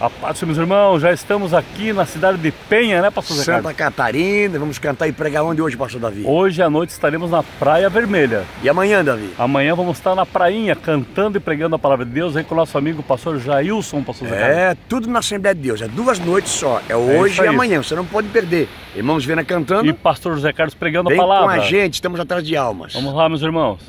A paz, meus irmãos, já estamos aqui na cidade de Penha, né, pastor Zé Santa Catarina, vamos cantar e pregar onde hoje, pastor Davi? Hoje à noite estaremos na Praia Vermelha. E amanhã, Davi? Amanhã vamos estar na prainha cantando e pregando a palavra de Deus aí com o nosso amigo pastor Jailson, pastor Zé Carlos. É, tudo na Assembleia de Deus, é duas noites só, é hoje é e amanhã, você não pode perder. Irmãos Vena cantando, E pastor José Carlos pregando vem a palavra. com a gente, estamos atrás de almas. Vamos lá, meus irmãos.